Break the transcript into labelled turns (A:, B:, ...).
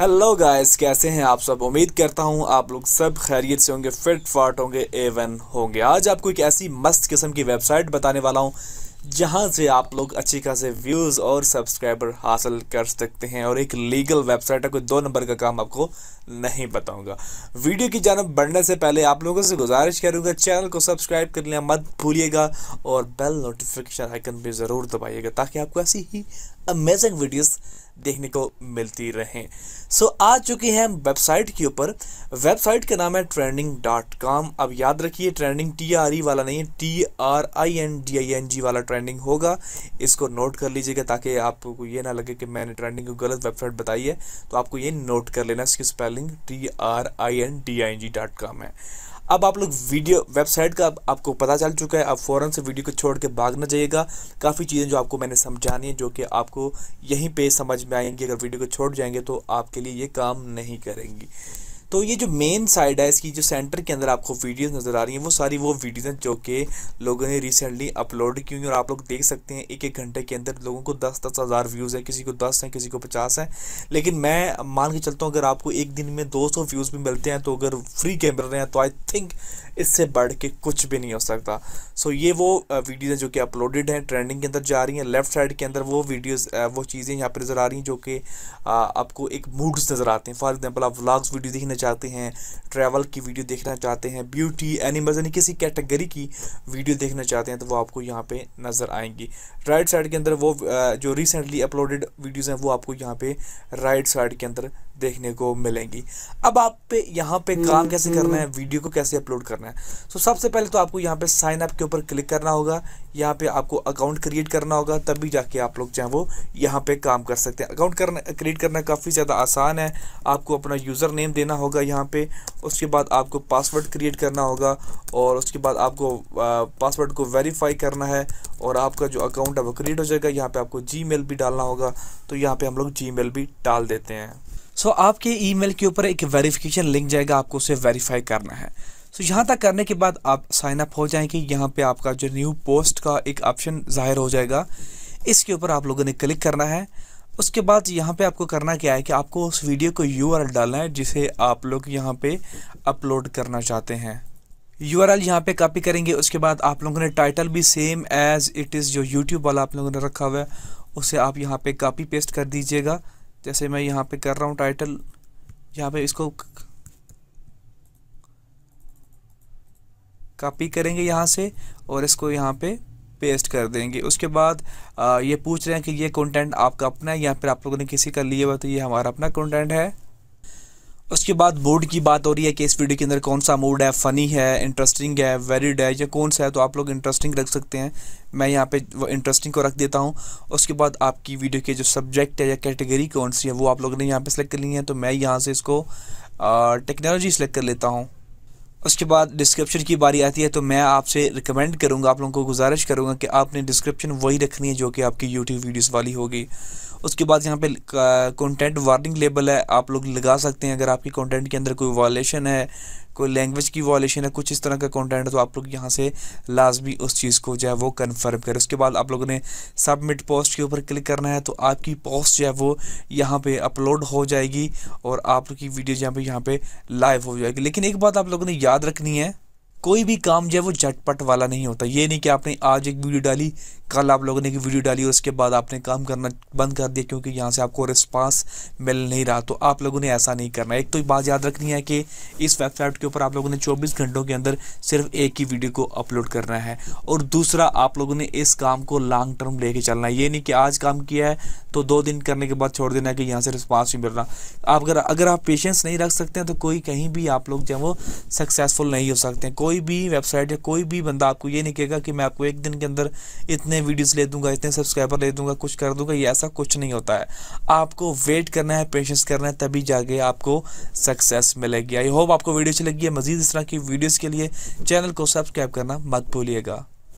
A: Hello guys कैसे हैं आप सब? उम्मीद करता हूँ आप लोग सब खैरियत से होंगे, फिट फाट होंगे एवन होंगे। आज आपको एक ऐसी मस्त किस्म की वेबसाइट बताने वाला हूँ जहाँ से आप लोग अच्छी खासे व्यूज़ और सब्सक्राइबर हासिल कर सकते हैं और एक लीगल वेबसाइट है कोई दो नंबर का काम आपको नहीं बताऊँगा। वीडियो की जानब बढ़ने से पहले आप लोगों से गुजारिश करूँगा चैनल को सब्सक्राइब कर लिया मत भूलिएगा और बेल नोटिफिकेशन आइकन भी ज़रूर दबाइएगा ताकि आपको ऐसी ही अमेजिंग वीडियोस देखने को मिलती रहें। सो so, आ चुके हैं वेबसाइट के ऊपर। वेबसाइट का नाम है ट्रेंडिंग डॉट कॉम अब याद रखिए ट्रेंडिंग टी आर ई वाला नहीं है T R I N D I N G वाला ट्रेंडिंग होगा, इसको नोट कर लीजिएगा ताकि आपको ये ना लगे कि मैंने ट्रेंडिंग को गलत वेबसाइट बताई है तो आपको ये नोट कर लेना, इसकी spelling T R I N D I N G dot com है। अब आप लोग वीडियो वेबसाइट का आपको पता चल चुका है आप फ़ौरन से वीडियो को छोड़ के भाग ना जाइएगा। काफ़ी चीज़ें जो आपको मैंने समझानी है, जो कि आपको यहीं पे समझ में आएँगी, अगर वीडियो को छोड़ जाएँगे तो आपके लिए ये काम नहीं करेंगी। तो ये जो मेन साइड है इसकी जो सेंटर के अंदर आपको वीडियोस नज़र आ रही हैं वो सारी वो वीडियोस हैं जो कि लोगों ने रिसेंटली अपलोड की हुई और आप लोग देख सकते हैं एक एक घंटे के अंदर लोगों को दस दस हज़ार व्यूज़ हैं किसी को दस हैं किसी को पचास हैं। लेकिन मैं मान के चलता हूँ अगर आपको एक दिन में दो सौ व्यूज़ भी मिलते हैं तो अगर फ्री कैमरे हैं तो आई थिंक इससे बढ़ के कुछ भी नहीं हो सकता। सो so, ये वो वीडियोज़ हैं जो कि अपलोडेड हैं ट्रेंडिंग के अंदर जा रही हैं लेफ़्ट साइड के अंदर वो वीडियोज़ वो चीज़ें यहाँ पर नज़र आ रही हैं जो कि आपको एक मूड्स नज़र आते हैं। फॉर एग्जांपल आप व्लॉग्स वीडियो देखना चाहते हैं ट्रैवल की वीडियो देखना चाहते हैं ब्यूटी एनिमल्स यानी किसी कैटेगरी की वीडियो देखना चाहते हैं तो वो आपको यहाँ पे नज़र आएँगी। राइट साइड के अंदर वो जो रिसेंटली अपलोडेड वीडियोज़ हैं वो आपको यहाँ पे राइट साइड के अंदर देखने को मिलेंगी। अब आप पे यहाँ पे काम कैसे करना है वीडियो को कैसे अपलोड करना है? तो सबसे पहले तो आपको यहाँ पे साइन अप के ऊपर क्लिक करना होगा। यहाँ पे आपको अकाउंट क्रिएट करना होगा तभी जाके आप लोग चाहे वो यहाँ पे काम कर सकते हैं। अकाउंट करना क्रिएट करना काफ़ी ज़्यादा आसान है। आपको अपना यूज़र नेम देना होगा यहाँ पे उसके बाद आपको पासवर्ड क्रिएट करना होगा और उसके बाद आपको पासवर्ड को वेरीफाई करना है और आपका जो अकाउंट है वो क्रिएट हो जाएगा। यहाँ पर आपको जी भी डालना होगा तो यहाँ पर हम लोग जी भी डाल देते हैं। सो so, आपके ईमेल के ऊपर एक वेरिफिकेशन लिंक जाएगा आपको उसे वेरीफाई करना है। सो so, यहाँ तक करने के बाद आप साइन अप हो जाएँगे। यहाँ पे आपका जो न्यू पोस्ट का एक ऑप्शन ज़ाहिर हो जाएगा। इसके ऊपर आप लोगों ने क्लिक करना है। उसके बाद यहाँ पे आपको करना क्या है कि आपको उस वीडियो को यू आर डालना है जिसे आप लोग यहाँ पे अपलोड करना चाहते हैं। यू आर एल यहाँ पर कापी करेंगे। उसके बाद आप लोगों ने टाइटल भी सेम एज़ इट इज़ जो यूट्यूब वाला आप लोगों ने रखा हुआ है उसे आप यहाँ पे कापी पेस्ट कर दीजिएगा। जैसे मैं यहाँ पे कर रहा हूँ टाइटल यहाँ पे इसको कॉपी करेंगे यहाँ से और इसको यहाँ पे पेस्ट कर देंगे। उसके बाद आ, ये पूछ रहे हैं कि ये कंटेंट आपका अपना है या फिर आप लोगों ने किसी का लिया हुआ तो ये हमारा अपना कंटेंट है। उसके बाद मूड की बात हो रही है कि इस वीडियो के अंदर कौन सा मूड है फ़नी है इंटरेस्टिंग है वेरिड है या कौन सा है तो आप लोग इंटरेस्टिंग रख सकते हैं। मैं यहाँ पे वो इंटरेस्टिंग को रख देता हूँ। उसके बाद आपकी वीडियो के जो सब्जेक्ट है या कैटेगरी कौन सी है वो आप लोगों ने यहाँ पे सेलेक्ट कर ली है तो मैं यहाँ से इसको टेक्नोलॉजी सेलेक्ट कर लेता हूँ। उसके बाद डिस्क्रिप्शन की बारी आती है तो मैं आपसे रिकमेंड करूँगा, आप लोगों को गुजारिश करूँगा कि आपने डिस्क्रिप्शन वही रखनी है जो कि आपकी यूट्यूब वीडियोस वाली होगी। उसके बाद यहाँ पे कंटेंट वार्निंग लेबल है, आप लोग लगा सकते हैं, अगर आपकी कंटेंट के अंदर कोई वॉलेशन है कोई लैंग्वेज की वॉलेशन है, कुछ इस तरह का कंटेंट है तो आप लोग यहाँ से लाजमी उस चीज़ को जो है वो कन्फर्म करें। उसके बाद आप लोगों ने सबमिट पोस्ट के ऊपर क्लिक करना है तो आपकी पोस्ट जो है वो यहाँ पर अपलोड हो जाएगी और आप लोग की वीडियो जो है यहाँ पर लाइव हो जाएगी। लेकिन एक बात आप लोगों ने याद रखनी है कोई भी काम जो है वो झटपट वाला नहीं होता। ये नहीं कि आपने आज एक वीडियो डाली, कल आप लोगों ने एक वीडियो डाली और उसके बाद आपने काम करना बंद कर दिया क्योंकि यहाँ से आपको रिस्पांस मिल नहीं रहा। तो आप लोगों ने ऐसा नहीं करना। एक तो बात याद रखनी है कि इस वेबसाइट के ऊपर आप लोगों ने 24 घंटों के अंदर सिर्फ़ एक ही वीडियो को अपलोड करना है और दूसरा, आप लोगों ने इस काम को लॉन्ग टर्म लेके चलना है। ये नहीं कि आज काम किया है तो दो दिन करने के बाद छोड़ देना है कि यहाँ से रिस्पॉन्स नहीं मिल रहा। आप अगर अगर आप पेशेंस नहीं रख सकते हैं तो कोई कहीं भी आप लोग जो है वो सक्सेसफुल नहीं हो सकते हैं। कोई भी वेबसाइट या कोई भी बंदा आपको ये नहीं कहेगा कि मैं आपको एक दिन के अंदर इतने वीडियोस ले दूँगा, इतने सब्सक्राइबर ले दूँगा, कुछ कर दूँगा, ये ऐसा कुछ नहीं होता है। आपको वेट करना है पेशेंस करना है, तभी जाके आपको सक्सेस मिलेगी। आई होप आपको वीडियो अच्छी लगी है। मजीद इस तरह की वीडियोज़ के लिए चैनल को सब्सक्राइब करना मत भूलिएगा।